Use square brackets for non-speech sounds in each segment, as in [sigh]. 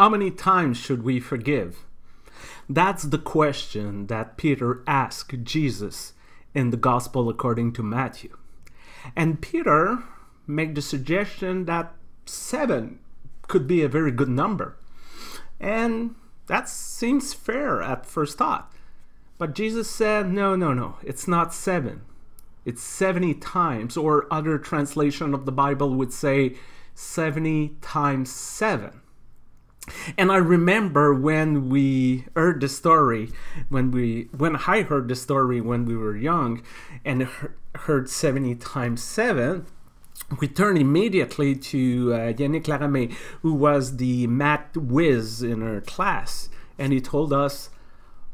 How many times should we forgive? That's the question that Peter asked Jesus in the Gospel according to Matthew. And Peter made the suggestion that seven could be a very good number. And that seems fair at first thought. But Jesus said, no, no, no, it's not seven. It's 70 times, or other translation of the Bible would say 70 times 7. And I remember when we heard the story, when we when I heard the story when we were young, and heard 70 times 7, we turned immediately to uh, Yannick Laramé, who was the math whiz in her class, and he told us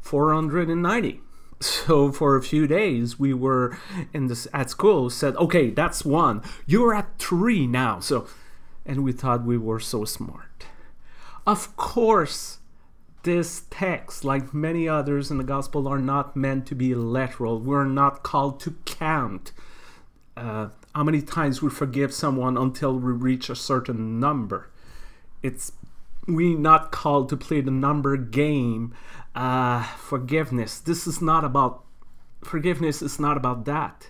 490 so for a few days we were in this at school said okay that's one. You're at three now. So and we thought we were so smart of course this text like many others in the gospel are not meant to be literal we're not called to count uh, how many times we forgive someone until we reach a certain number it's we not called to play the number game uh, forgiveness. This is not about forgiveness is not about that.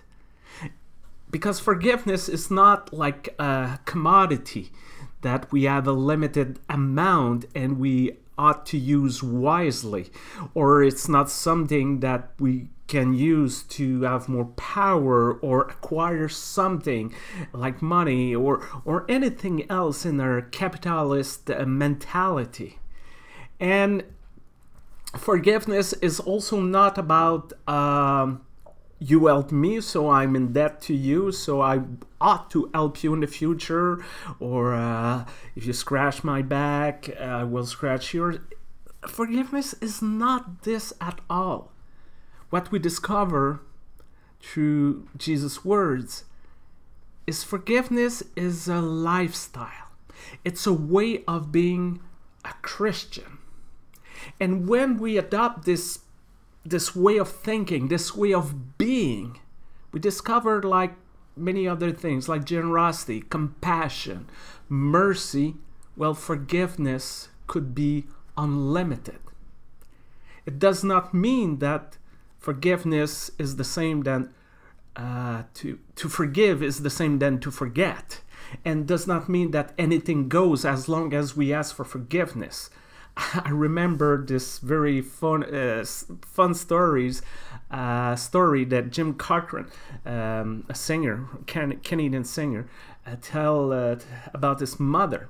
Because forgiveness is not like a commodity that we have a limited amount and we ought to use wisely, or it's not something that we can use to have more power or acquire something like money or or anything else in our capitalist uh, mentality. And forgiveness is also not about um, you helped me, so I'm in debt to you, so I ought to help you in the future, or uh, if you scratch my back, I will scratch yours. Forgiveness is not this at all. What we discover through Jesus' words is forgiveness is a lifestyle. It's a way of being a Christian. And when we adopt this this way of thinking, this way of being, we discovered like many other things like generosity, compassion, mercy, well forgiveness could be unlimited. It does not mean that forgiveness is the same than uh, to to forgive is the same than to forget, and does not mean that anything goes as long as we ask for forgiveness. [laughs] I remember this very fun uh, fun stories uh, story that Jim Corcoran, um, a singer, can Canadian singer, uh, tell uh, about his mother.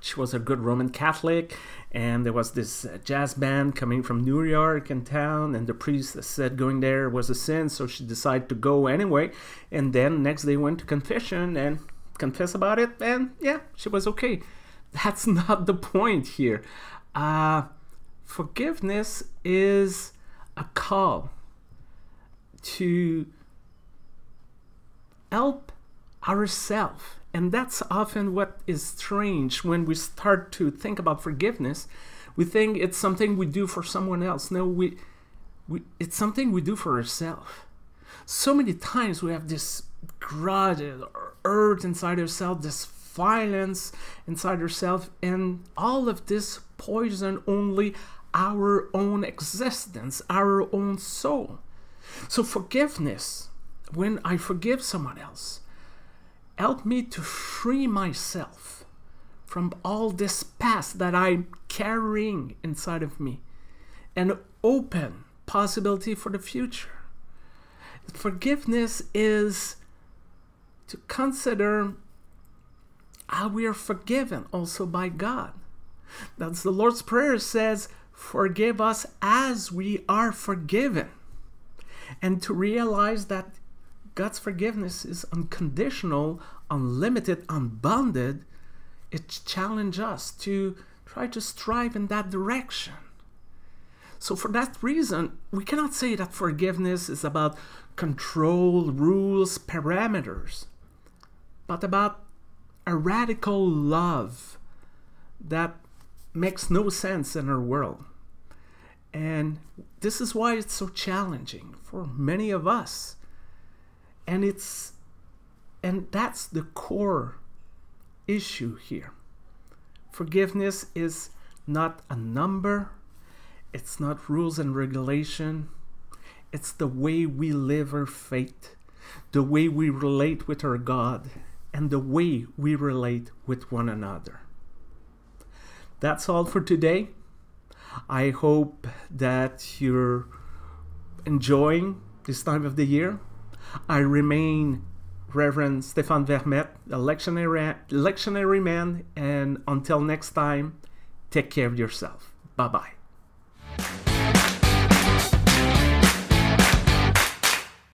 She was a good Roman Catholic, and there was this uh, jazz band coming from New York in town, and the priest said going there was a sin, so she decided to go anyway. And then next day went to confession and confess about it, and yeah, she was okay. That's [laughs] not the point here. Uh, forgiveness is a call to help ourselves. And that's often what is strange when we start to think about forgiveness. We think it's something we do for someone else. No, we, we it's something we do for ourselves. So many times we have this grudge or urge inside ourselves, this violence inside ourselves, and all of this poison only our own existence, our own soul. So, forgiveness, when I forgive someone else, help me to free myself from all this past that I'm carrying inside of me and open possibility for the future. Forgiveness is to consider how we are forgiven also by God. That's the Lord's Prayer says, Forgive us as we are forgiven. And to realize that God's forgiveness is unconditional, unlimited, unbounded, it challenges us to try to strive in that direction. So, for that reason, we cannot say that forgiveness is about control, rules, parameters, but about a radical love that makes no sense in our world. And this is why it's so challenging for many of us. And it's and that's the core issue here. Forgiveness is not a number, it's not rules and regulation, it's the way we live our faith, the way we relate with our God, and the way we relate with one another. That's all for today. I hope that you're enjoying this time of the year. I remain Reverend Stefan Vermette, a lectionary, lectionary man, and until next time, take care of yourself. Bye bye.